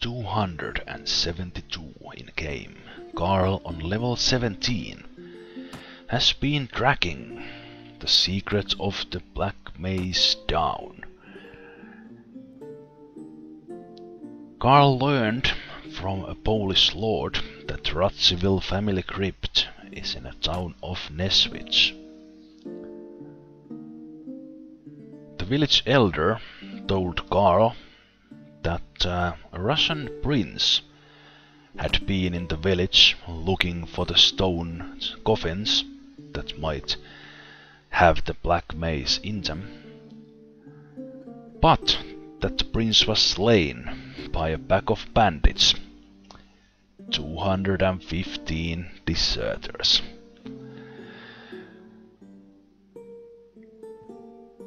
272 in game. Karl on level 17 has been tracking the secrets of the Black Mace down. Karl learned from a Polish lord that Radziwill family crypt is in a town of Neswich. The village elder told Karl that uh, a Russian prince had been in the village looking for the stone coffins that might have the black mace in them, but that the prince was slain by a pack of bandits, 215 deserters.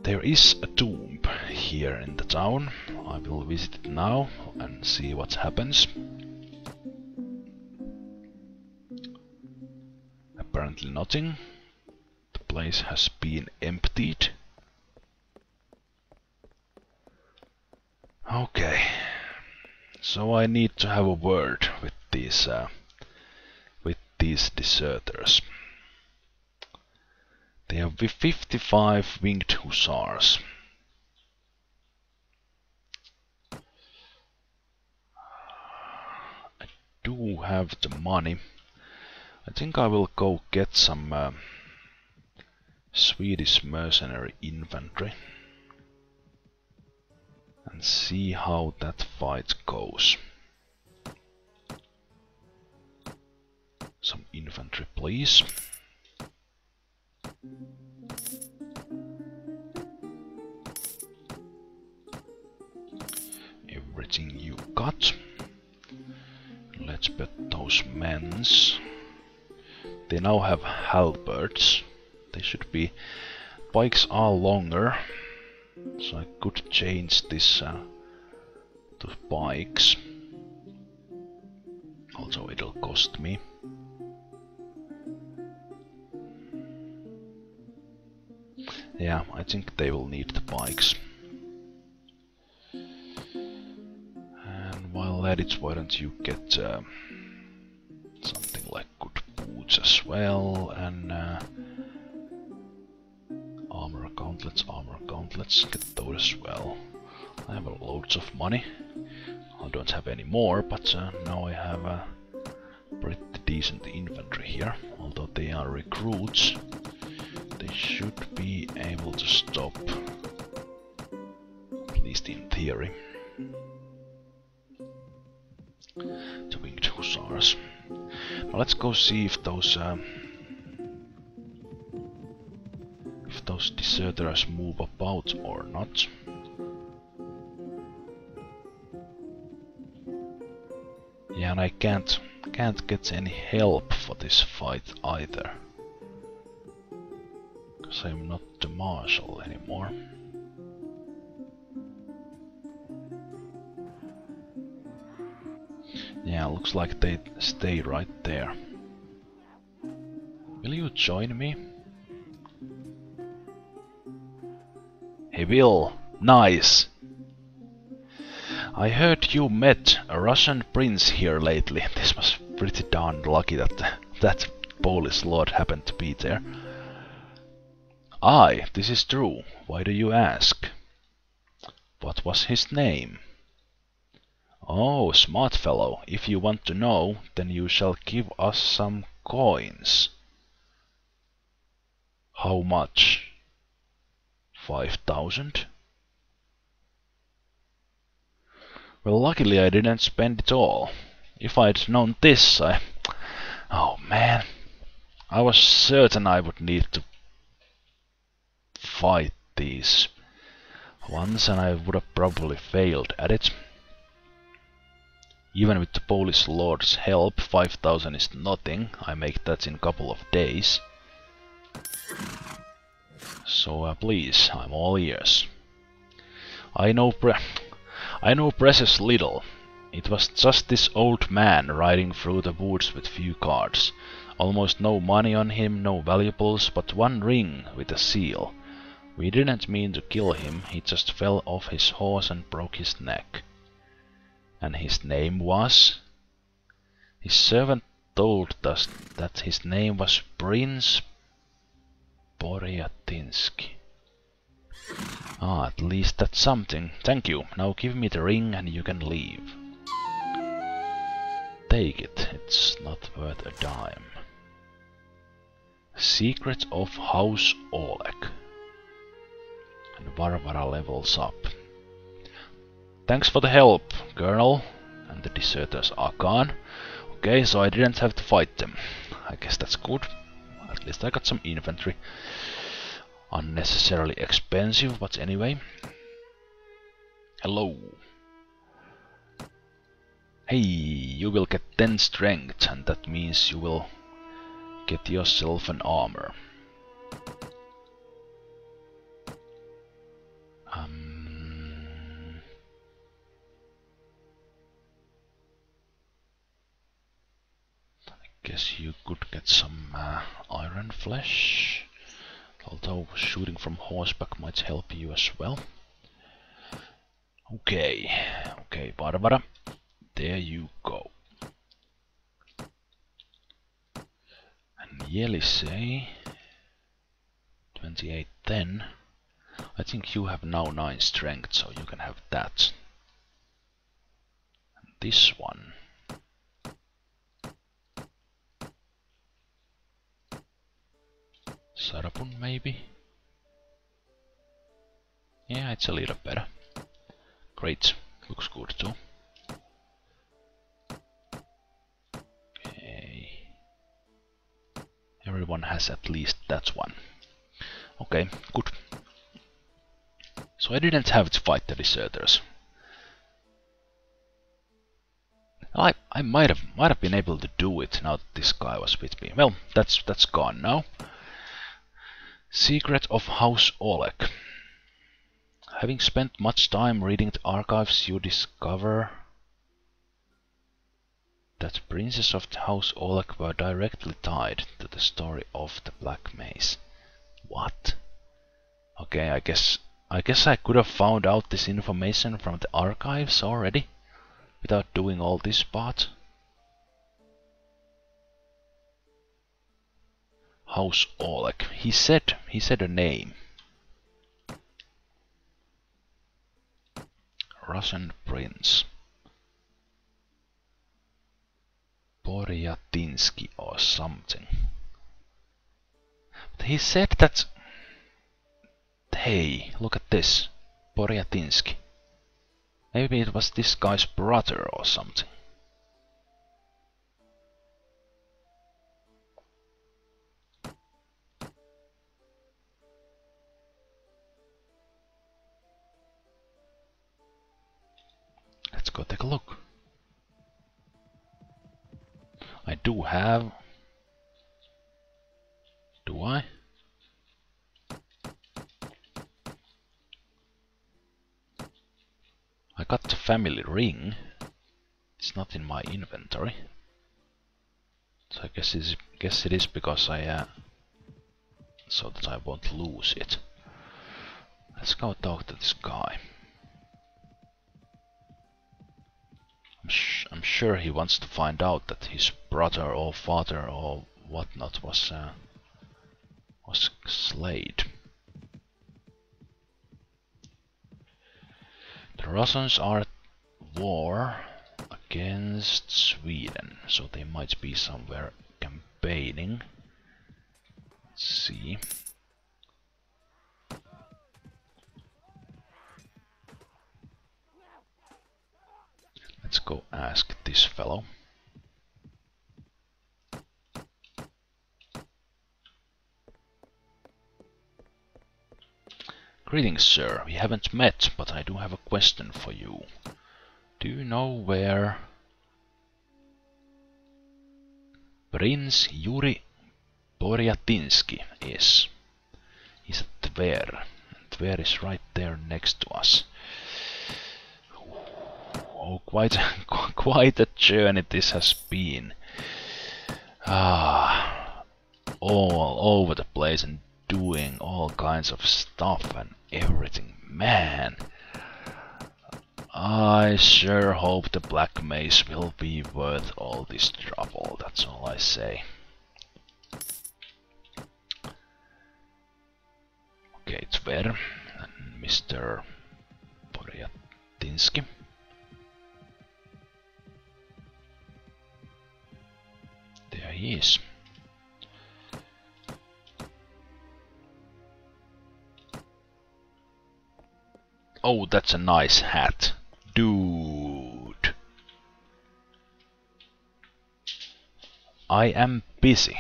There is a tomb here in the town. I will visit it now and see what happens. Apparently nothing. The place has been emptied. Okay. So I need to have a word with these uh, with these deserters. They have 55 winged hussars. I do have the money. I think I will go get some uh, Swedish mercenary infantry and see how that fight goes. Some infantry, please. Everything you got. Those men's. They now have halberds. They should be... Pikes are longer. So I could change this uh, to pikes. Also it'll cost me. Yeah, I think they will need the pikes. And while at it, why don't you get uh, boots as well, and uh, armor gauntlets, armor gauntlets, get those as well. I have loads of money. I don't have any more, but uh, now I have a pretty decent inventory here, although they are recruits they should be able to stop. At least in theory. The hussars. Now let's go see if those um, if those deserters move about or not. Yeah, and I can't can't get any help for this fight either. Because I'm not the marshal anymore. Yeah, looks like they stay right there. Will you join me? Hey Will, nice! I heard you met a Russian prince here lately. This was pretty darn lucky that that Polish lord happened to be there. Aye, this is true. Why do you ask? What was his name? Oh, smart fellow, if you want to know, then you shall give us some coins. How much? Five thousand? Well, luckily I didn't spend it all. If I'd known this, I... Oh man. I was certain I would need to fight these once and I would have probably failed at it. Even with the Polish Lord's help, 5000 is nothing. I make that in a couple of days. So uh, please, I'm all ears. I know pre I know precious little. It was just this old man riding through the woods with few cards. Almost no money on him, no valuables, but one ring with a seal. We didn't mean to kill him, he just fell off his horse and broke his neck. And his name was? His servant told us that his name was Prince Boryatinsky. Ah, at least that's something. Thank you. Now give me the ring and you can leave. Take it. It's not worth a dime. Secrets of House Oleg. And Varvara levels up. Thanks for the help, Colonel. And the deserters are gone. Okay, so I didn't have to fight them. I guess that's good. At least I got some inventory. Unnecessarily expensive, but anyway. Hello. Hey, you will get 10 strength, and that means you will get yourself an armor. Guess you could get some uh, iron flesh. Although shooting from horseback might help you as well. Okay, okay, Varvara, there you go. And Yelisei, 2810. I think you have now 9 strength, so you can have that. And this one. Sarapun maybe? Yeah, it's a little better. Great, looks good too. Okay. Everyone has at least that one. Okay, good. So I didn't have to fight the deserters. I I might have might have been able to do it now that this guy was with me. Well, that's that's gone now. Secret of House Oleg. Having spent much time reading the archives, you discover that princes of the House Oleg were directly tied to the story of the Black Mace. What? Okay, I guess I guess I could have found out this information from the archives already without doing all this part. House Oleg. He said he said a name. Russian prince. Boryatinsky or something. But he said that Hey, look at this. Boryatinsky. Maybe it was this guy's brother or something. Do have... Do I? I got the family ring. It's not in my inventory. So I guess it's guess it is because I uh, so that I won't lose it. Let's go talk to this guy. I'm, sure he wants to find out that his brother or father or whatnot was uh, was slayed. The Russians are at war against Sweden, so they might be somewhere campaigning. Let's see. Let's go ask this fellow. Greetings, sir. We haven't met, but I do have a question for you. Do you know where Prince Yuri Boryatinsky is? He's at Tver. Tver is right there next to us. Oh, quite, quite a journey this has been. Ah, all over the place and doing all kinds of stuff and everything. Man, I sure hope the Black Mace will be worth all this trouble, that's all I say. Okay, it's than Mr. Boryatinsky. Is. Oh, that's a nice hat. Dude. I am busy.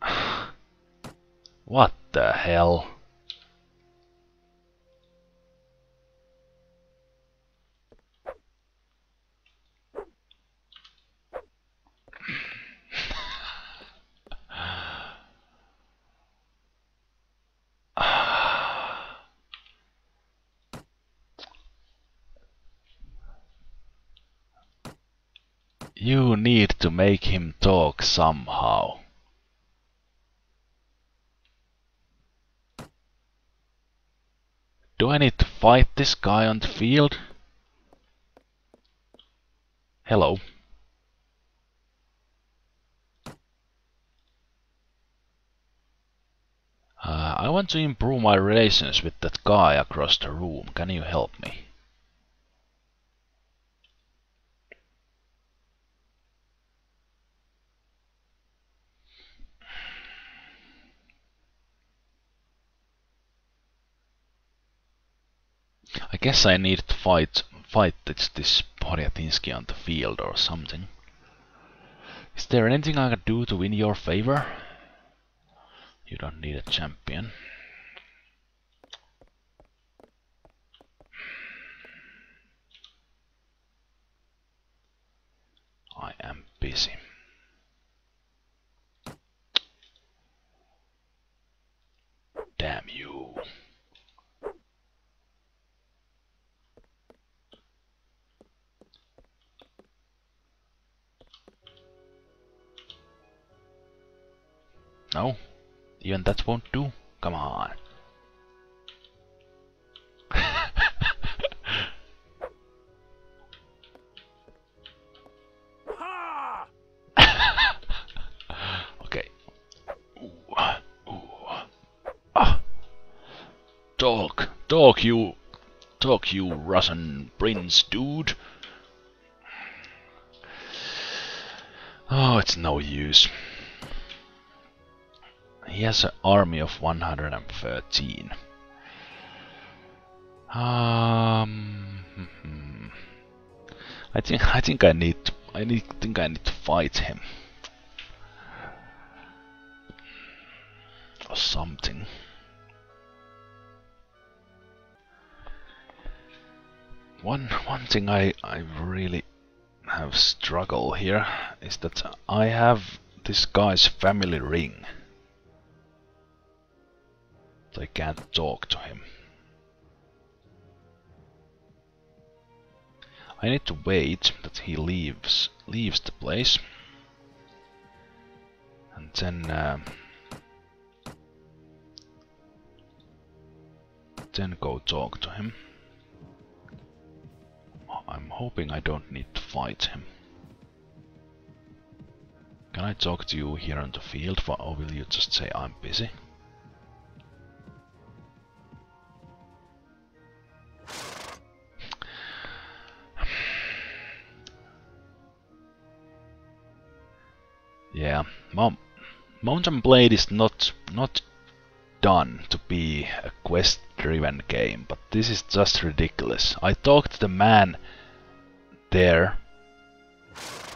what the hell? You need to make him talk somehow. Do I need to fight this guy on the field? Hello. Uh, I want to improve my relations with that guy across the room. Can you help me? I guess I need to fight fight this, this on the field or something. Is there anything I can do to win your favor? You don't need a champion. I am busy. No? Even that won't do? Come on. okay. Ooh, ooh. Ah. Talk, talk you, talk you Russian prince dude. Oh, it's no use. He has an army of 113. Um, hmm. I think I think I need to, I need think I need to fight him or something. One one thing I I really have struggle here is that I have this guy's family ring. I can't talk to him. I need to wait that he leaves leaves the place and then uh, then go talk to him. I'm hoping I don't need to fight him. Can I talk to you here on the field or will you just say I'm busy? Yeah, Mom, Mount & Blade is not not done to be a quest-driven game, but this is just ridiculous. I talked to the man there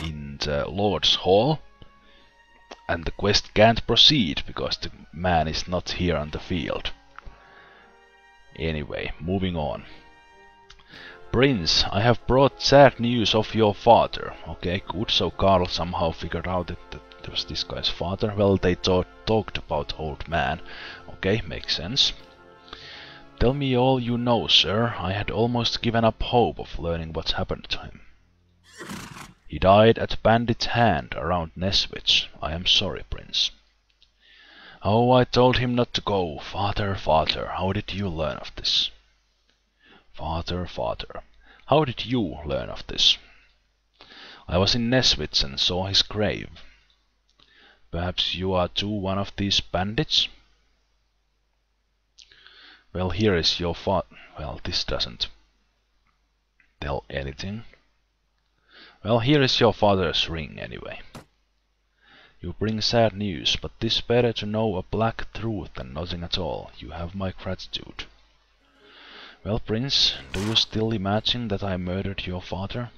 in the Lord's Hall, and the quest can't proceed because the man is not here on the field. Anyway, moving on. Prince, I have brought sad news of your father. Okay, good, so Karl somehow figured out that was this guy's father. Well, they talked about old man. Okay, makes sense. Tell me all you know, sir. I had almost given up hope of learning what's happened to him. He died at bandit's hand around Neswich. I am sorry, Prince. Oh, I told him not to go. Father, father, how did you learn of this? Father, father, how did you learn of this? I was in Neswich and saw his grave. Perhaps you are too one of these bandits? Well, here is your fa- well, this doesn't tell anything. Well, here is your father's ring, anyway. You bring sad news, but tis better to know a black truth than nothing at all. You have my gratitude. Well, Prince, do you still imagine that I murdered your father?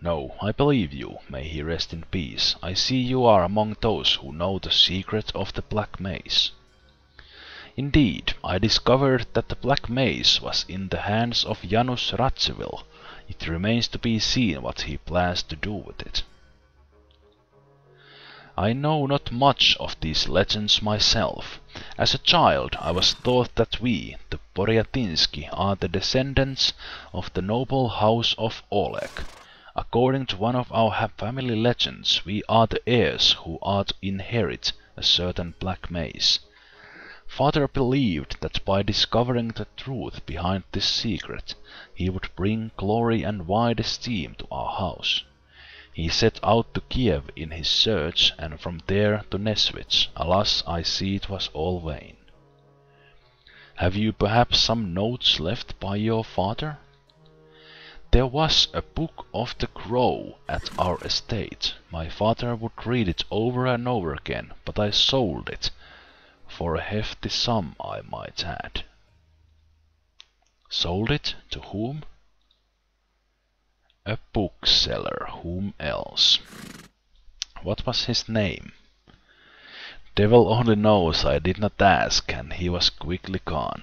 No, I believe you, may he rest in peace. I see you are among those who know the secret of the Black Mace. Indeed, I discovered that the Black Mace was in the hands of Janus Radziwill. It remains to be seen what he plans to do with it. I know not much of these legends myself. As a child I was taught that we, the Boryatinsky, are the descendants of the noble house of Oleg. According to one of our family legends, we are the heirs who are to inherit a certain black mace. Father believed that by discovering the truth behind this secret, he would bring glory and wide esteem to our house. He set out to Kiev in his search, and from there to Neswich. Alas, I see it was all vain. Have you perhaps some notes left by your father? There was a book of the Crow at our estate. My father would read it over and over again, but I sold it, for a hefty sum I might add. Sold it? To whom? A bookseller. Whom else? What was his name? Devil only knows I did not ask, and he was quickly gone.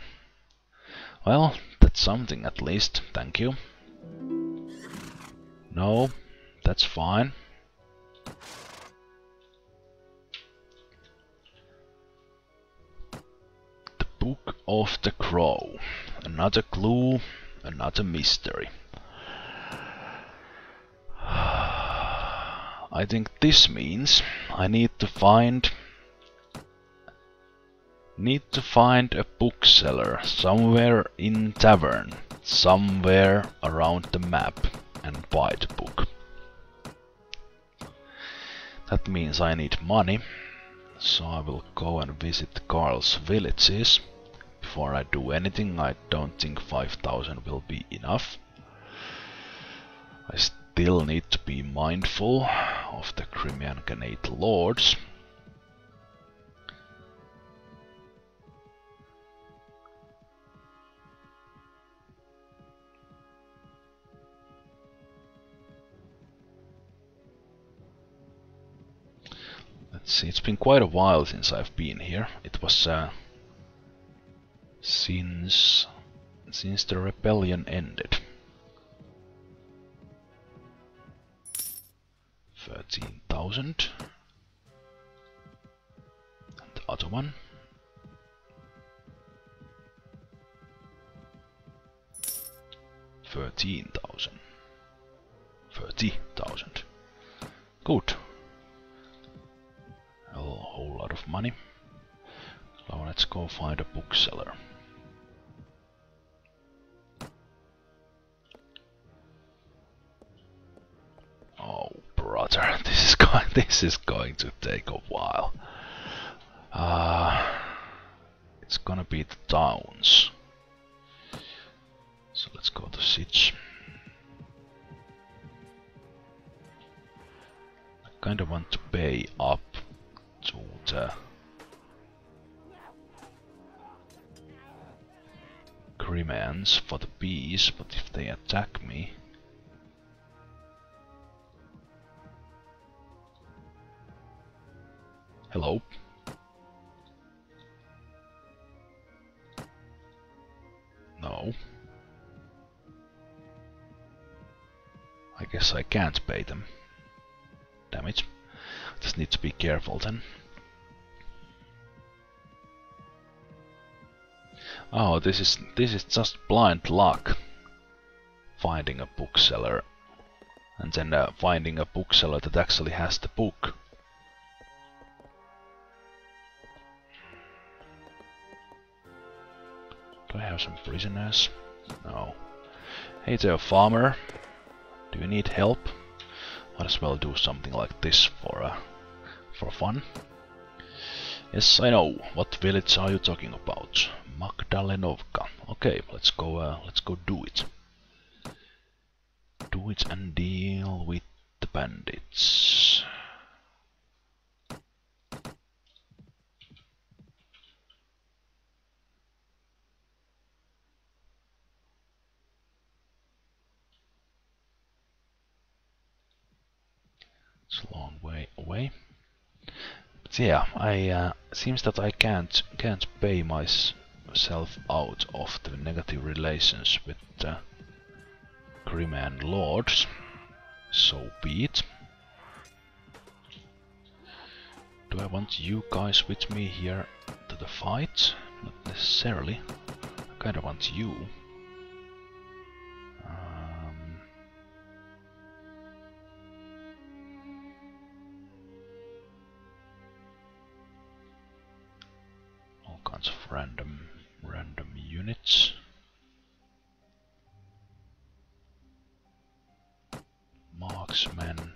Well, that's something at least, thank you. No, that's fine. The Book of the Crow. Another clue, another mystery. I think this means I need to find need to find a bookseller somewhere in tavern, somewhere around the map and buy the book. That means I need money, so I will go and visit Karl's villages. Before I do anything, I don't think 5000 will be enough. I still need to be mindful of the Crimean Khanate lords. It's been quite a while since I've been here. It was uh, since since the rebellion ended. 13,000. And the other one. Thirteen thousand. Thirty thousand. Good. Of money. So let's go find a bookseller. Oh brother, this is going this is going to take a while. Uh, it's gonna be the towns. So let's go to Siege. I kinda want to pay up to Uh, the Crimeans for the bees, but if they attack me Hello. No. I guess I can't pay them. Damn it. Just need to be careful then. Oh, this is this is just blind luck. Finding a bookseller and then uh, finding a bookseller that actually has the book. Do I have some prisoners? No. Hey there, farmer. Do you need help? Might as well do something like this for uh, for fun. Yes, I know. What village are you talking about? Magdalenovka. Okay, let's go. Uh, let's go do it. Do it and deal with the bandits. It's a long way away. But yeah, I uh, seems that I can't can't pay myself out of the negative relations with the Crimean lords. So be it. Do I want you guys with me here to the fight? Not necessarily. I kinda want you. Kinds of random random units. Marksman.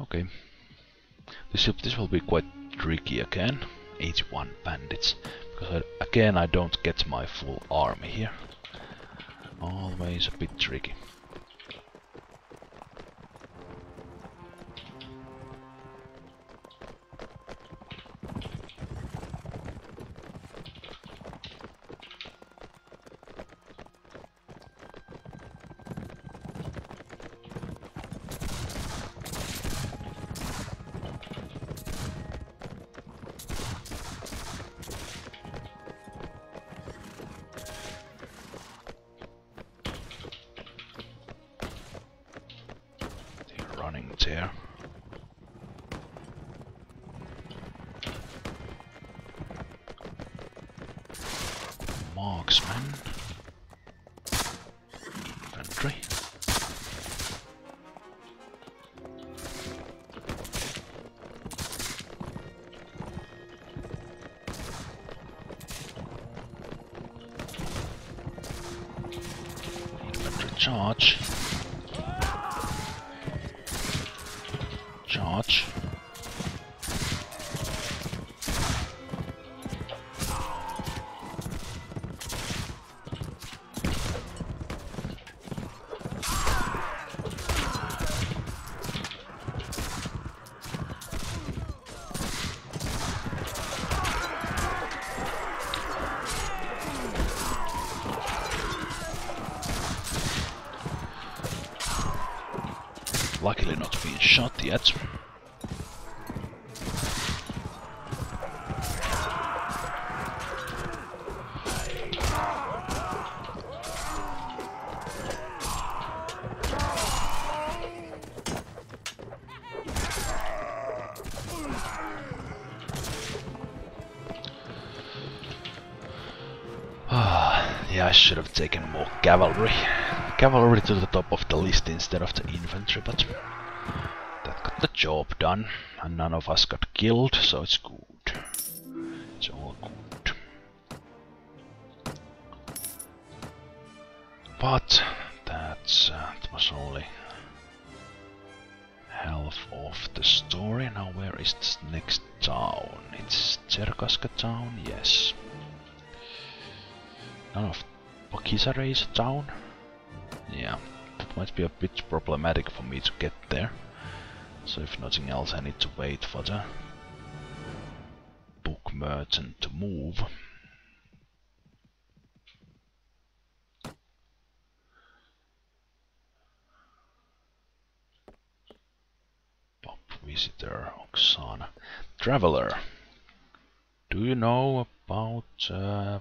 Okay. This this will be quite tricky again. 81 bandits. Because I, again I don't get my full army here. Always a bit tricky. Marksman. Infantry charge. Charge. Should have taken more cavalry. Cavalry to the top of the list instead of the infantry, but that got the job done, and none of us got killed, so it's good. Is town. Yeah, that might be a bit problematic for me to get there. So if nothing else I need to wait for the book merchant to move. Pop visitor Oksana. Traveler. Do you know about uh,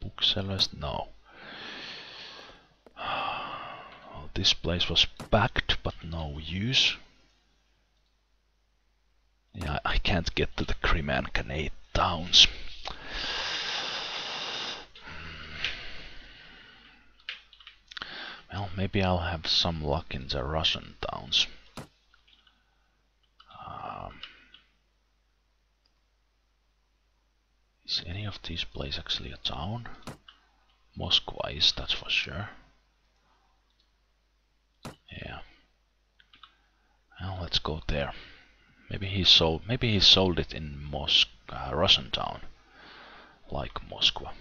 booksellers? No. Well, this place was packed, but no use. Yeah, I can't get to the Crimean Khanate towns. Well, maybe I'll have some luck in the Russian towns. Um, is any of these places actually a town? Moscow is, that's for sure. Yeah. Well, let's go there. Maybe he sold. Maybe he sold it in Mos uh, Russian town, like Moscow.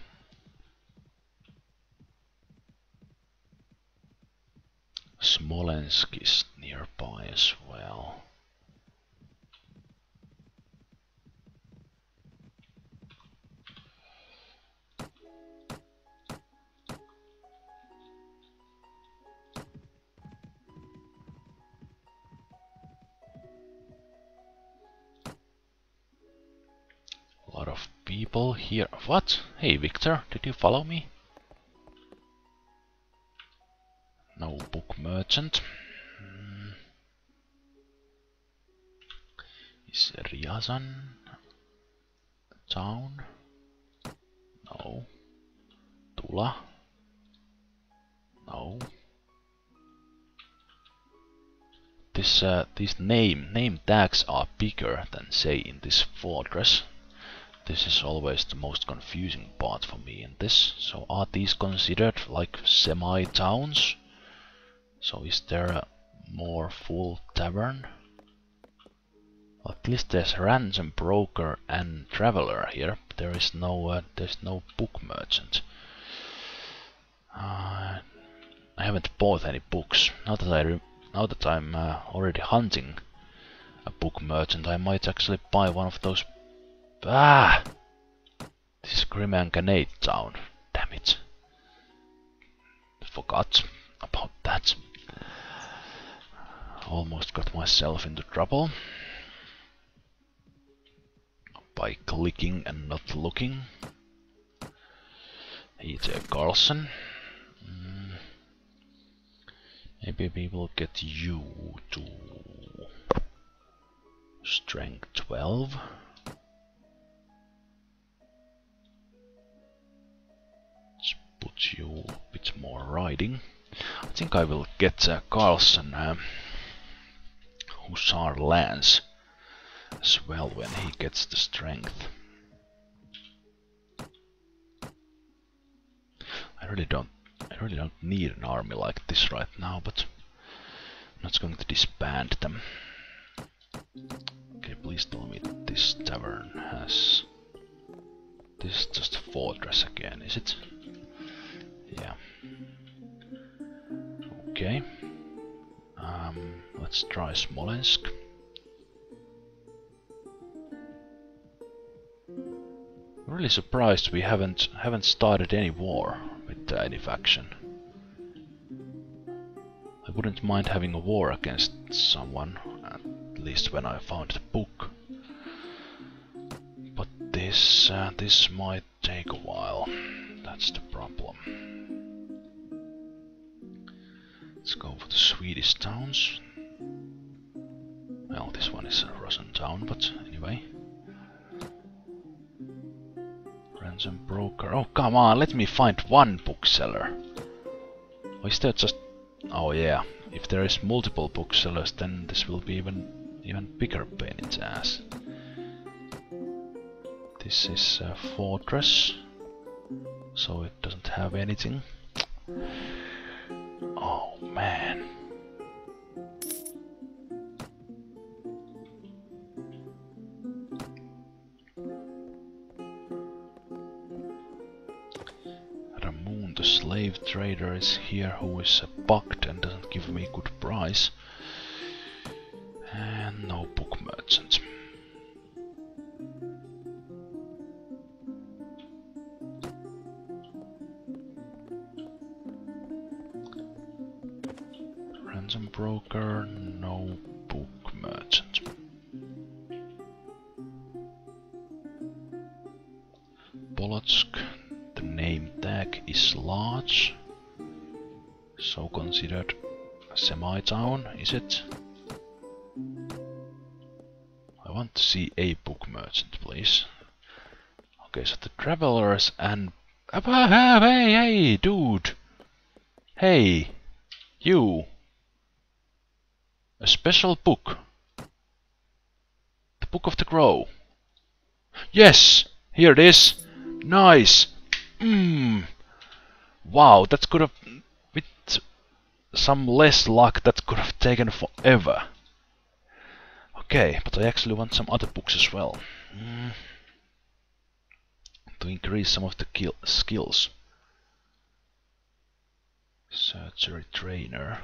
Smolensk is nearby as well. Lot of people here. What? Hey Victor, did you follow me? No book merchant. Hmm. Is Ryazan town? No. Tula? No. This uh, these name name tags are bigger than say in this fortress. This is always the most confusing part for me in this. So are these considered like semi-towns? So is there a more full tavern? At least there's a ransom broker and traveler here. There is no uh, there's no book merchant. Uh, I haven't bought any books. Now that I now that I'm uh, already hunting a book merchant, I might actually buy one of those. Ah, this is Crimean Khanate town. Damn it! Forgot about that. Almost got myself into trouble by clicking and not looking. E.J. Carlson. Mm. Maybe we will get you to strength 12. I think I will get uh, Carlson. Uh, Hussar Lance as well when he gets the strength. I really don't I really don't need an army like this right now, but I'm not going to disband them. Okay, please tell me this tavern has this is just a fortress again, is it? Yeah. Okay. Um, let's try Smolensk. I'm really surprised we haven't haven't started any war with any faction. I wouldn't mind having a war against someone, at least when I found the book. But this uh, this might take a while. That's the problem. Let's go for the Swedish towns. Well, this one is a Russian town, but anyway. Ransom broker. Oh, come on, let me find one bookseller. Or is there just... Oh yeah, if there is multiple booksellers, then this will be even even bigger pain in the ass. This is a fortress, so it doesn't have anything. Oh man. Ramoon the slave trader is here who is a bucked and doesn't give me a good price. And no book merchant. Ransom broker, no book merchant. Polotsk, the name tag is large, so considered semi-town, is it? I want to see a book merchant, please. Okay, so the travelers and... Hey, hey, dude! Hey! You! Special book. The Book of the Crow. Yes! Here it is! Nice! Mmm! Wow, that could have... With some less luck, that could have taken forever. Okay, but I actually want some other books as well. Mm. To increase some of the skills. Surgery trainer.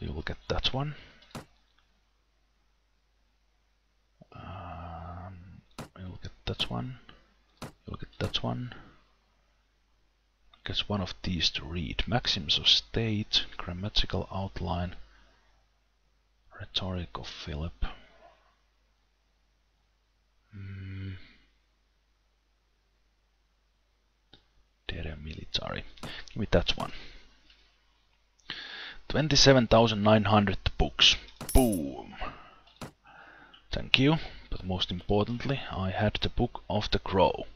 We will get that one. Um, we'll get that one. We'll get that one. Guess one of these to read. Maxims of state, grammatical outline, rhetoric of Philip. Mm. military. Give me that one. 27,900 books. Boom! Thank you, but most importantly, I had the Book of the Crow.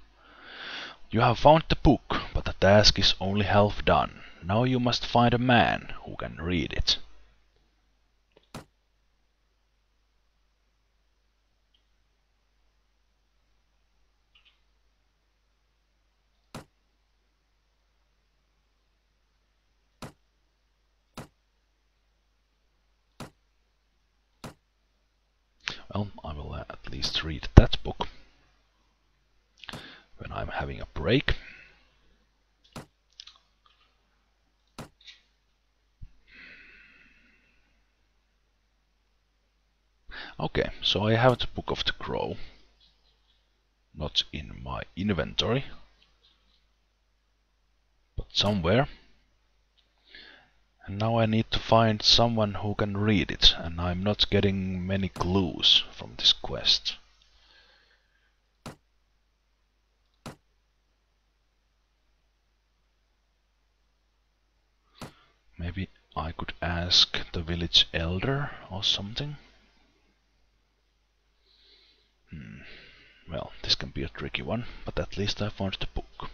You have found the book, but the task is only half done. Now you must find a man who can read it. Well, I will uh, at least read that book when I'm having a break. Okay, so I have the Book of the Crow. Not in my inventory, but somewhere. And now I need to find someone who can read it, and I'm not getting many clues from this quest. Maybe I could ask the village elder or something. Hmm. Well, this can be a tricky one, but at least I found the book.